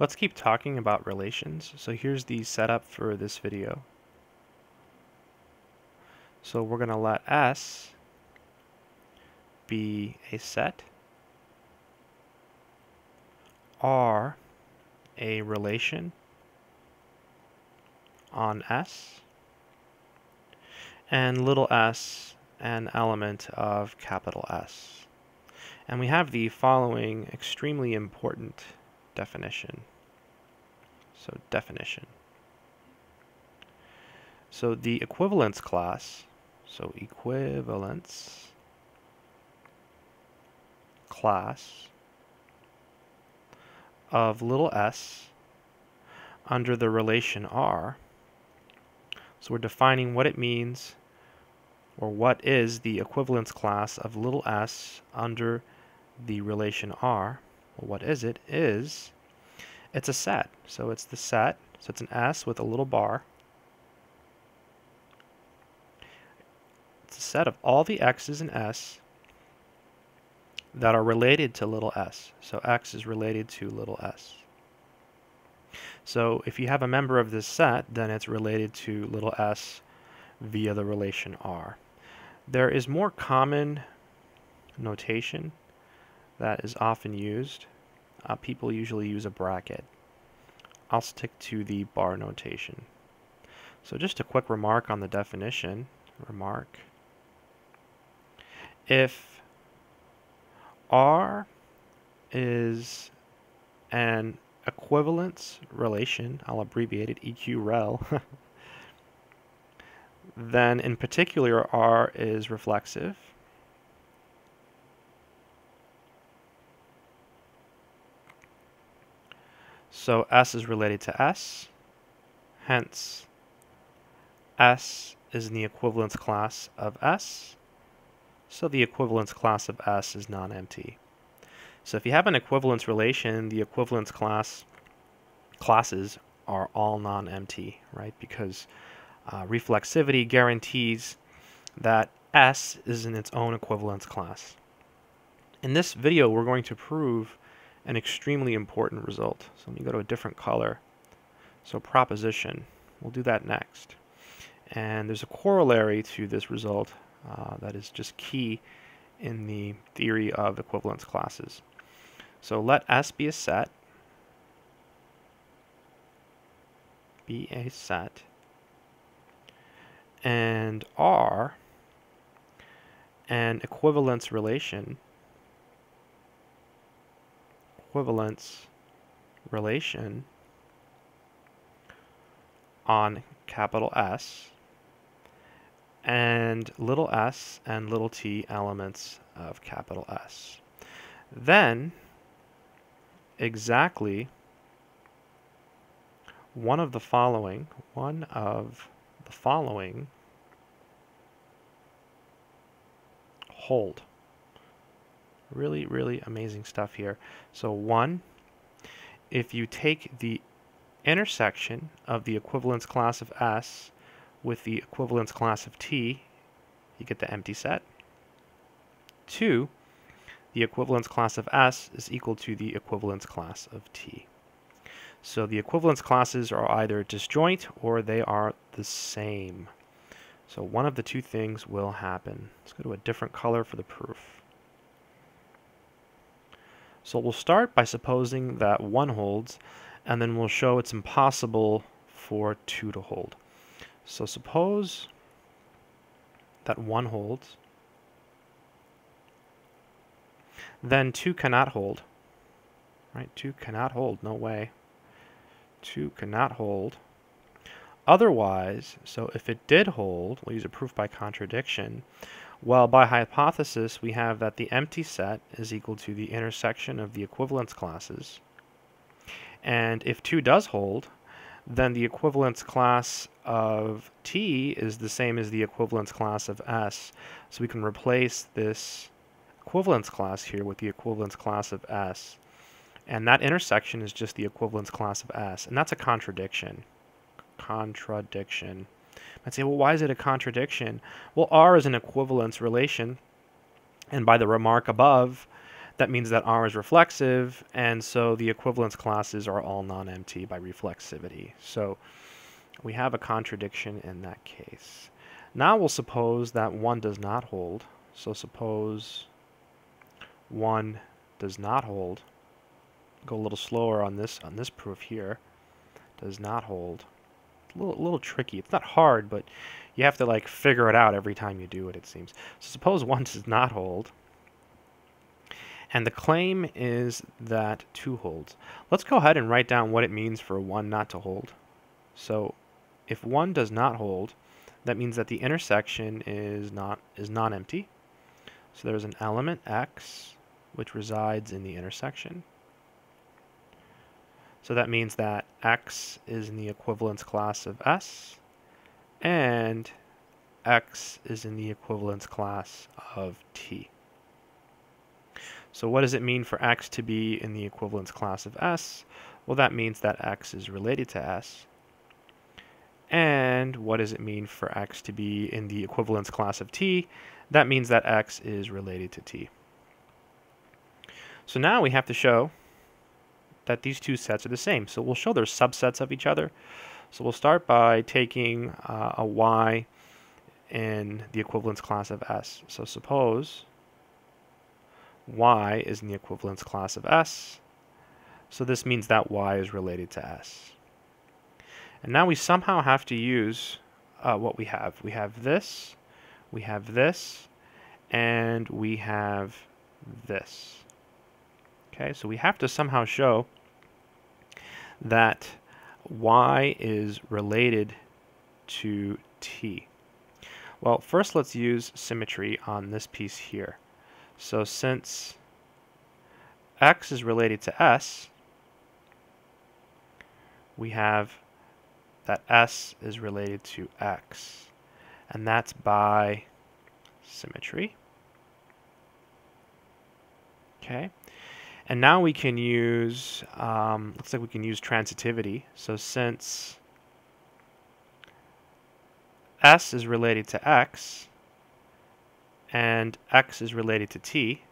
Let's keep talking about relations. So here's the setup for this video. So we're going to let S be a set, R a relation on S, and little s an element of capital S. And we have the following extremely important definition. So definition. So the equivalence class, so equivalence class of little s under the relation R. So we're defining what it means or what is the equivalence class of little s under the relation R well, what is it? Is it's a set. So it's the set. So it's an S with a little bar. It's a set of all the x's and s that are related to little s. So x is related to little s. So if you have a member of this set, then it's related to little s via the relation r. There is more common notation that is often used. Uh, people usually use a bracket. I'll stick to the bar notation. So just a quick remark on the definition. Remark. If R is an equivalence relation, I'll abbreviate it EQREL, then in particular R is reflexive So S is related to S, hence S is in the equivalence class of S, so the equivalence class of S is non-empty. So if you have an equivalence relation, the equivalence class classes are all non-empty, right? Because uh, reflexivity guarantees that S is in its own equivalence class. In this video, we're going to prove an extremely important result. So let me go to a different color. So proposition, we'll do that next. And there's a corollary to this result uh, that is just key in the theory of equivalence classes. So let S be a set, be a set, and R an equivalence relation equivalence relation on capital S and little s and little t elements of capital S. Then, exactly one of the following, one of the following hold. Really, really amazing stuff here. So one, if you take the intersection of the equivalence class of S with the equivalence class of T, you get the empty set. Two, the equivalence class of S is equal to the equivalence class of T. So the equivalence classes are either disjoint or they are the same. So one of the two things will happen. Let's go to a different color for the proof. So we'll start by supposing that 1 holds, and then we'll show it's impossible for 2 to hold. So suppose that 1 holds, then 2 cannot hold. Right? 2 cannot hold, no way. 2 cannot hold. Otherwise, so if it did hold, we'll use a proof by contradiction, well, by hypothesis, we have that the empty set is equal to the intersection of the equivalence classes. And if 2 does hold, then the equivalence class of T is the same as the equivalence class of S. So we can replace this equivalence class here with the equivalence class of S. And that intersection is just the equivalence class of S. And that's a contradiction. Contradiction. I'd say, well, why is it a contradiction? Well, R is an equivalence relation, and by the remark above, that means that R is reflexive, and so the equivalence classes are all non-empty by reflexivity. So we have a contradiction in that case. Now we'll suppose that 1 does not hold. So suppose 1 does not hold. Go a little slower on this on this proof here. Does not hold. A little, a little tricky. It's not hard, but you have to like figure it out every time you do it, it seems. So suppose 1 does not hold. And the claim is that 2 holds. Let's go ahead and write down what it means for 1 not to hold. So if 1 does not hold, that means that the intersection is not is non-empty. So there's an element x which resides in the intersection. So that means that x is in the equivalence class of S and x is in the equivalence class of T. So what does it mean for x to be in the equivalence class of S? Well, that means that x is related to S. And what does it mean for x to be in the equivalence class of t? That means that x is related to t. So now we have to show that these two sets are the same. So we'll show they're subsets of each other. So we'll start by taking uh, a y in the equivalence class of s. So suppose y is in the equivalence class of s. So this means that y is related to s. And now we somehow have to use uh, what we have. We have this, we have this, and we have this. Okay, so we have to somehow show that y is related to t. Well, first let's use symmetry on this piece here. So since x is related to s, we have that S is related to X. And that's by symmetry. Okay. And now we can use, um, looks like we can use transitivity. So since S is related to X, and X is related to T,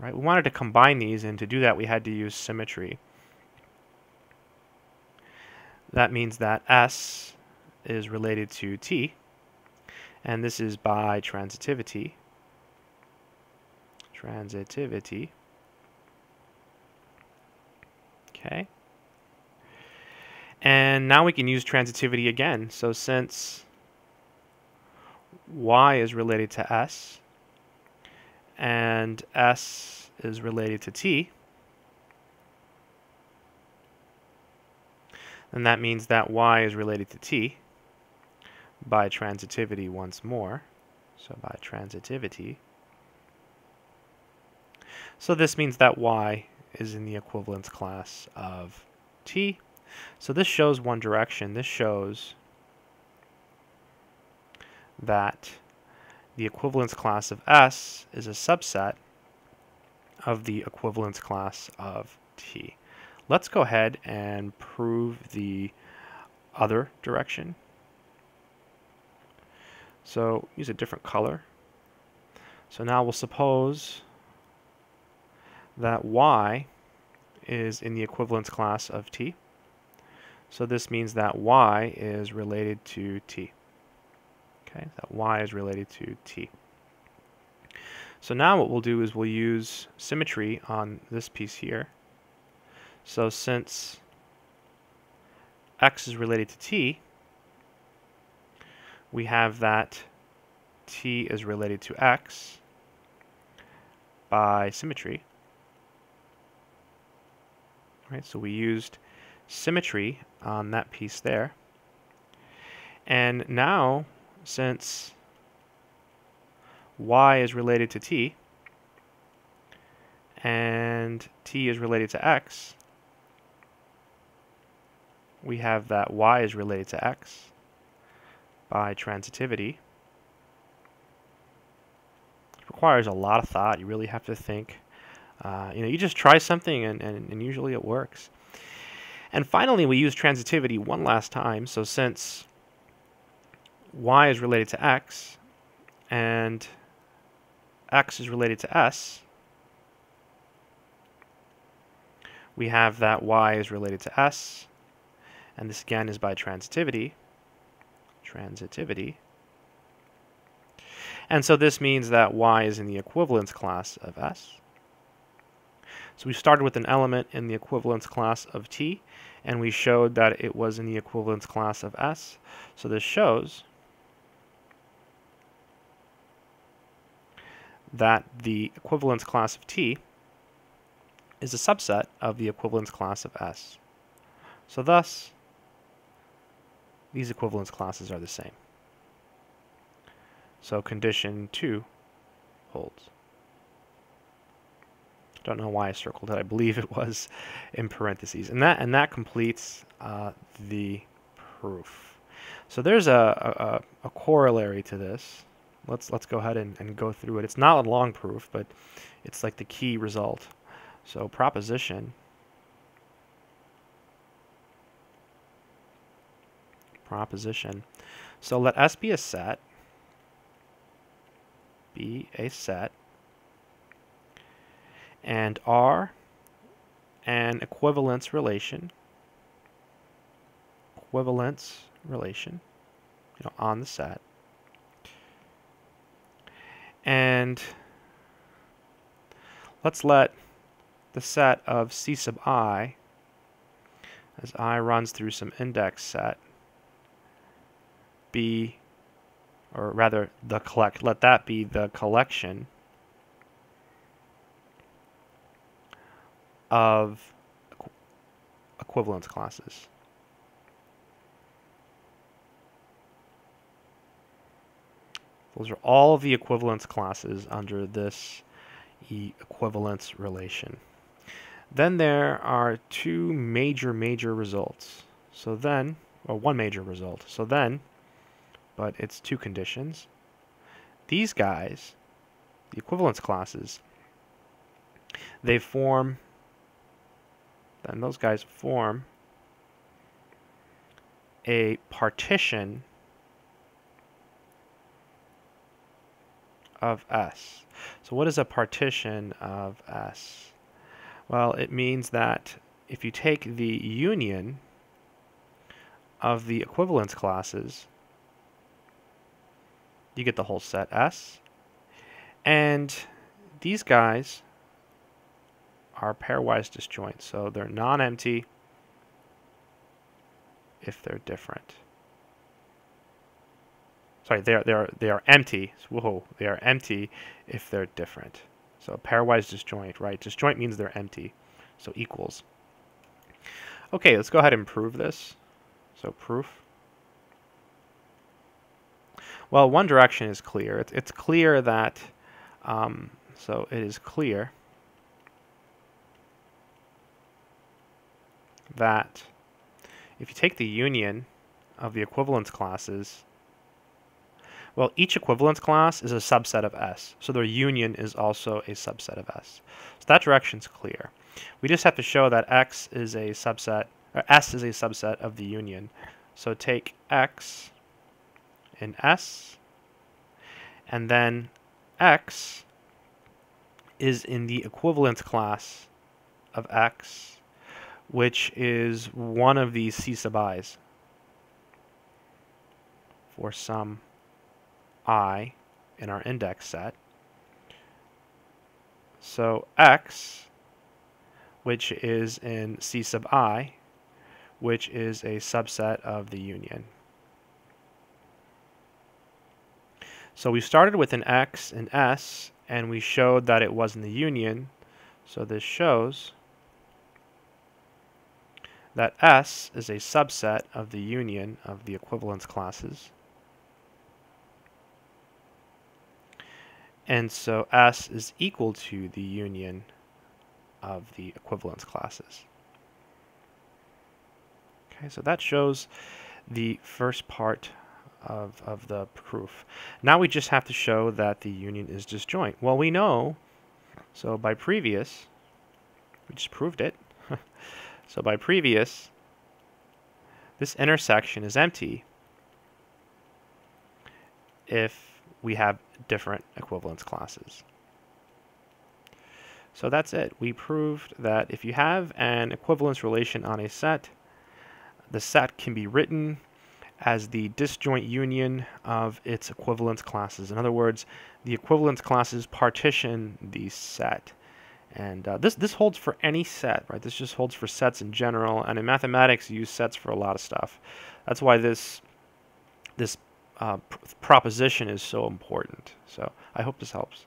right? We wanted to combine these, and to do that we had to use symmetry. That means that S is related to T, and this is by transitivity. Transitivity. Okay. And now we can use transitivity again. So since y is related to s, and s is related to t, then that means that y is related to t by transitivity once more. So by transitivity. So this means that y is in the equivalence class of t. So this shows one direction. This shows that the equivalence class of S is a subset of the equivalence class of T. Let's go ahead and prove the other direction. So use a different color. So now we'll suppose that y is in the equivalence class of t. So this means that y is related to t. Okay, that y is related to t. So now what we'll do is we'll use symmetry on this piece here. So since x is related to t, we have that t is related to x by symmetry. Right, so we used symmetry on that piece there. And now, since y is related to t, and t is related to x, we have that y is related to x by transitivity. It requires a lot of thought. You really have to think. Uh, you know, you just try something and, and, and usually it works. And finally, we use transitivity one last time. So since y is related to x and x is related to s, we have that y is related to s, and this again is by transitivity. Transitivity. And so this means that y is in the equivalence class of s. So we started with an element in the equivalence class of t, and we showed that it was in the equivalence class of s. So this shows that the equivalence class of t is a subset of the equivalence class of S. So thus, these equivalence classes are the same. So condition 2 holds. Don't know why I circled it. I believe it was in parentheses. And that, and that completes uh, the proof. So there's a, a, a, corollary to this. Let's, let's go ahead and, and go through it. It's not a long proof, but it's like the key result. So proposition proposition. So let S be a set, be a set, and R an equivalence relation, equivalence relation, you know, on the set. And let's let the set of C sub i as i runs through some index set be or rather the collect let that be the collection of equivalence classes. Those are all the equivalence classes under this equivalence relation. Then there are two major, major results. So then, or one major result. So then, but it's two conditions. These guys, the equivalence classes, they form, then those guys form a partition of S. So what is a partition of S? Well, it means that if you take the union of the equivalence classes, you get the whole set S. And these guys are pairwise disjoint, so they're non-empty if they're different. Sorry, they are they are they are empty. Whoa, they are empty if they're different. So pairwise disjoint, right? Disjoint means they're empty. So equals. Okay, let's go ahead and prove this. So proof. Well, one direction is clear. It's, it's clear that, um, so it is clear that if you take the union of the equivalence classes well, each equivalence class is a subset of S, so their union is also a subset of S. So that direction's clear. We just have to show that X is a subset, or S is a subset of the union. So take X in S, and then X is in the equivalence class of X, which is one of these C sub i's for some i in our index set. So x, which is in C sub i, which is a subset of the union. So we started with an x and s, and we showed that it was in the union. So this shows that S is a subset of the union of the equivalence classes. And so S is equal to the union of the equivalence classes. Okay, so that shows the first part of, of the proof. Now we just have to show that the union is disjoint. Well, we know, so by previous, we just proved it. so by previous, this intersection is empty if we have different equivalence classes. So that's it. We proved that if you have an equivalence relation on a set, the set can be written as the disjoint union of its equivalence classes. In other words, the equivalence classes partition the set. And uh, this this holds for any set, right? This just holds for sets in general. And in mathematics, you use sets for a lot of stuff. That's why this this uh, pr proposition is so important. So I hope this helps.